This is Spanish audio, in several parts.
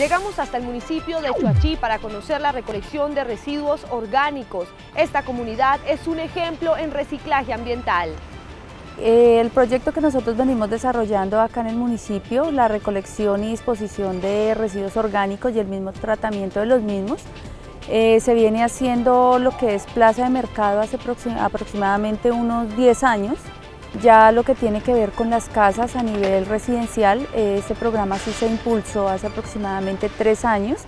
Llegamos hasta el municipio de Chuachí para conocer la recolección de residuos orgánicos. Esta comunidad es un ejemplo en reciclaje ambiental. El proyecto que nosotros venimos desarrollando acá en el municipio, la recolección y disposición de residuos orgánicos y el mismo tratamiento de los mismos, eh, se viene haciendo lo que es plaza de mercado hace aproximadamente unos 10 años. Ya lo que tiene que ver con las casas a nivel residencial, eh, este programa sí se impulsó hace aproximadamente tres años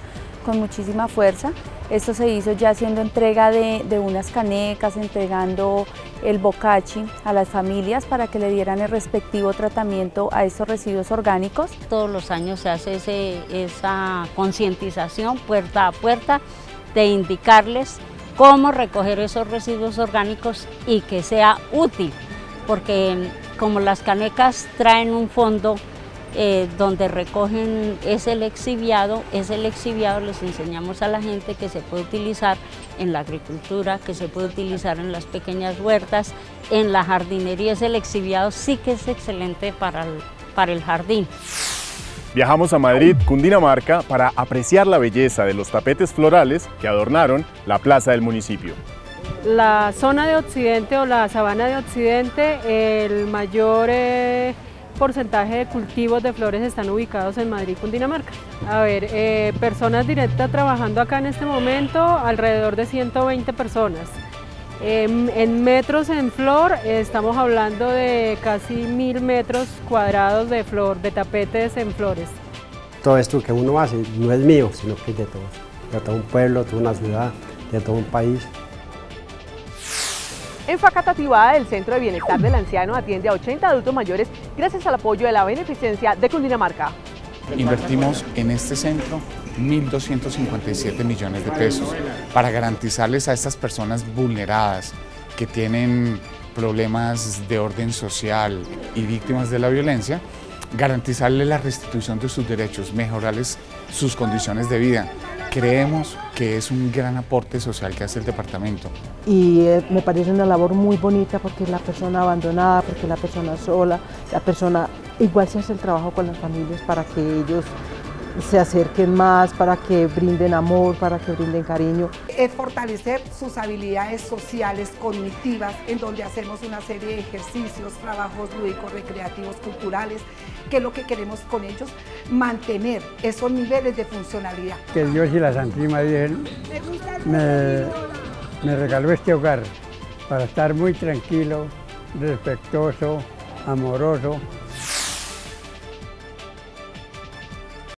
con muchísima fuerza. Esto se hizo ya haciendo entrega de, unas canecas, entregando el bocachi a las familias para que le dieran el respectivo tratamiento a estos residuos orgánicos. Todos los años se hace esa concientización puerta a puerta de indicarles cómo recoger esos residuos orgánicos y que sea útil, porque como las canecas traen un fondo eh, donde recogen ese lexiviado, ese lexiviado les enseñamos a la gente que se puede utilizar en la agricultura, que se puede utilizar en las pequeñas huertas, en la jardinería, ese lexiviado sí que es excelente para el, para el jardín. Viajamos a Madrid, Cundinamarca, para apreciar la belleza de los tapetes florales que adornaron la plaza del municipio. La zona de Occidente o la sabana de Occidente, el mayor... Eh, porcentaje de cultivos de flores están ubicados en Madrid, Cundinamarca. A ver, eh, personas directas trabajando acá en este momento, alrededor de 120 personas. Em, en metros en flor estamos hablando de casi mil metros cuadrados de flor, de tapetes en flores. Todo esto que uno hace no es mío, sino que es de todos, de todo un pueblo, de toda una ciudad, de todo un país. En Facatativá, el Centro de Bienestar del Anciano atiende a 80 adultos mayores gracias al apoyo de la Beneficencia de Cundinamarca. Invertimos en este centro 1.257 millones de pesos para garantizarles a estas personas vulneradas que tienen problemas de orden social y víctimas de la violencia, garantizarles la restitución de sus derechos, mejorarles sus condiciones de vida, creemos que es un gran aporte social que hace el departamento. Y eh, me parece una labor muy bonita porque la persona abandonada, porque la persona sola, la persona igual se hace el trabajo con las familias para que ellos se acerquen más, para que brinden amor, para que brinden cariño. Es fortalecer sus habilidades sociales, cognitivas, en donde hacemos una serie de ejercicios, trabajos lúdicos, recreativos, culturales, que es lo que queremos con ellos, mantener esos niveles de funcionalidad. Que Dios y la Santísima Virgen me, me regaló este hogar para estar muy tranquilo, respetuoso, amoroso,